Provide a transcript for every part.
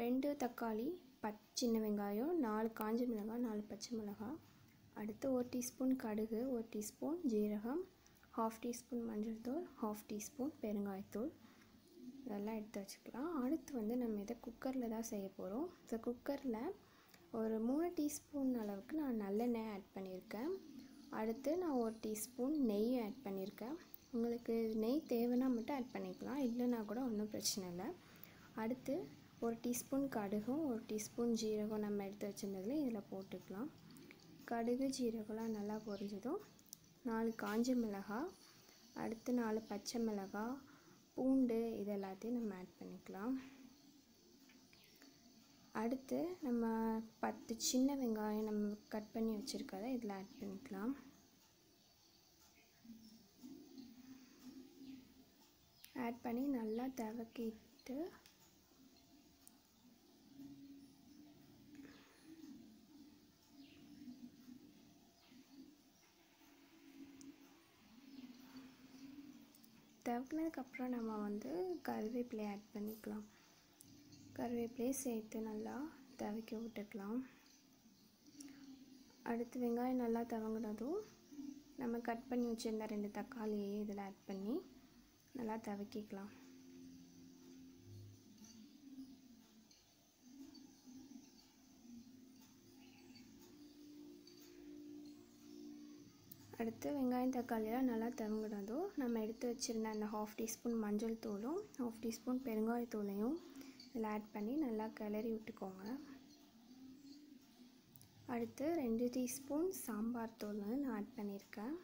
ரெண்டு தக்காளி பச் சின்ன வெங்காயம் நாலு காஞ்ச மிளகாய் நாலு பச்சை மிளகாய் அடுத்து ஒரு டீஸ்பூன் கடுகு ஒரு டீஸ்பூன் ஜீரகம் ஹாஃப் டீஸ்பூன் மஞ்சள் தூள் ஹாஃப் டீஸ்பூன் பெருங்காயத்தூள் இதெல்லாம் எடுத்து வச்சுக்கலாம். அடுத்து வந்து நம்ம இதை குக்கரில் தான் செய்ய போகிறோம் ஸோ குக்கரில் ஒரு மூணு டீஸ்பூன் அளவுக்கு நான் நல்லெண்ணெய் ஆட் பண்ணியிருக்கேன். அடுத்து நான் ஒரு டீஸ்பூன் நெய் ஆட் பண்ணியிருக்கேன். உங்களுக்கு நெய் தேவைன்னா மட்டும் ஆட் பண்ணிக்கலாம். இல்லைன்னா கூட ஒன்றும் பிரச்சனை இல்லை. அடுத்து ஒரு டீஸ்பூன் கடுகும் ஒரு டீஸ்பூன் ஜீரகம் நம்ம எடுத்து வச்சுருந்ததுல இதில் போட்டுக்கலாம். கடுகு ஜீரகம்லாம் நல்லா பொரிஞ்சதும் நாலு காஞ்ச மிளகாய் அடுத்து நாலு பச்சை மிளகாய் பூண்டு இது எல்லாத்தையும் நம்ம ஆட் பண்ணிக்கலாம். அடுத்து நம்ம பத்து சின்ன வெங்காயம் நம்ம கட் பண்ணி வச்சுருக்கதை இதில் ஆட் பண்ணிக்கலாம். ஆட் பண்ணி நல்லா தவக்கிட்டு தவக்கினதுக்கப்புறம் நம்ம வந்து கருவேப்பிலை ஆட் பண்ணிக்கலாம். கருவேப்பிலையை சேர்த்து நல்லா தவிக்க விட்டுக்கலாம். அடுத்து வெங்காயம் நல்லா தவங்கினதும் நம்ம கட் பண்ணி வச்சுருந்த ரெண்டு தக்காளியையும் இதில் ஆட் பண்ணி நல்லா தவக்கிக்கலாம். அடுத்து வெங்காயம் தக்காளியெல்லாம் நல்லா தவங்கினதும் நம்ம எடுத்து வச்சுருந்த அந்த ஹாஃப் டீஸ்பூன் மஞ்சள் தூளும் ஹாஃப் டீஸ்பூன் பெருங்காயத்தூளையும் இதில் ஆட் பண்ணி நல்லா கிளறி விட்டுக்கோங்க. அடுத்து ரெண்டு டீஸ்பூன் சாம்பார் தூள் வந்து நான் ஆட் பண்ணியிருக்கேன்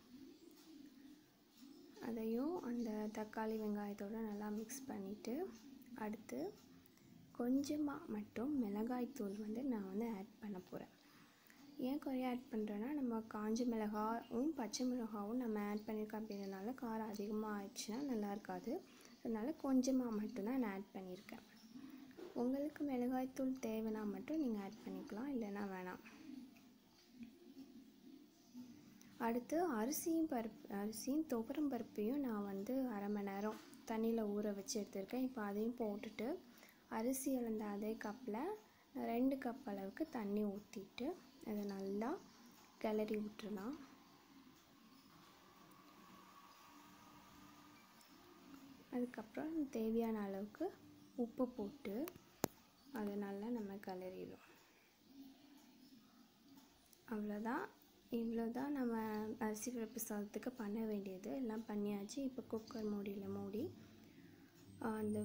அதையும் அந்த தக்காளி வெங்காயத்தோடு நல்லா மிக்ஸ் பண்ணிவிட்டு அடுத்து கொஞ்சமாக மட்டும் மிளகாய்த்தூள் வந்து நான் வந்து ஆட் ஏன் குறைய ஆட் பண்ணுறேன்னா நம்ம காஞ்ச மிளகாவும் பச்சை மிளகாவும் நம்ம ஆட் பண்ணியிருக்கோம் அப்படிங்கிறதுனால காரம் அதிகமாக ஆயிடுச்சுன்னா நல்லா இருக்காது. அதனால் கொஞ்சமாக மட்டும்தான் நான் ஆட் பண்ணியிருக்கேன் உங்களுக்கு மிளகாய்த்தூள் தேவைன்னா மட்டும் நீங்கள் ஆட் பண்ணிக்கலாம் இல்லைன்னா வேணாம். அடுத்து அரிசியும் பருப்பு அரிசியும் துவரம் பருப்பையும் நான் வந்து அரை மணி நேரம் தண்ணியில் ஊற வச்சு எடுத்திருக்கேன். இப்போ அதையும் போட்டுட்டு அரிசி இழந்த அதே கப்பில் ரெண்டு கப் அளவுக்கு தண்ணி ஊற்றிட்டு அதை நல்லா கிளறி விட்டுலாம் அதுக்கப்புறம் தேவையான அளவுக்கு உப்பு போட்டு அதை நல்லா நம்ம கிளறிடும் அவ்வளோதான். இவ்வளோ தான் நம்ம அரிசி பருப்பு சாதத்துக்கு பண்ண வேண்டியது. எல்லாம் பண்ணியாச்சு. இப்போ குக்கர் மூடியில் மூடி அந்த